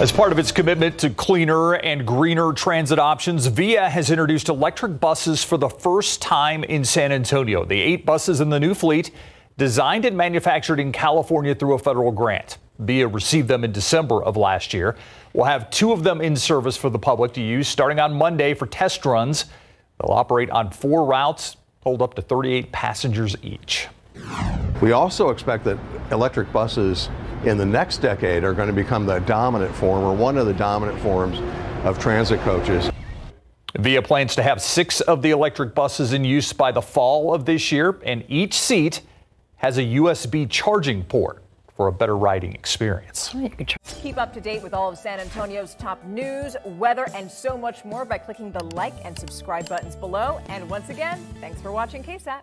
As part of its commitment to cleaner and greener transit options, VIA has introduced electric buses for the first time in San Antonio. The eight buses in the new fleet, designed and manufactured in California through a federal grant. VIA received them in December of last year. We'll have two of them in service for the public to use starting on Monday for test runs. They'll operate on four routes, hold up to 38 passengers each. We also expect that electric buses in the next decade are going to become the dominant form or one of the dominant forms of transit coaches. VIA plans to have six of the electric buses in use by the fall of this year, and each seat has a USB charging port for a better riding experience. Keep up to date with all of San Antonio's top news, weather, and so much more by clicking the like and subscribe buttons below. And once again, thanks for watching KSAT.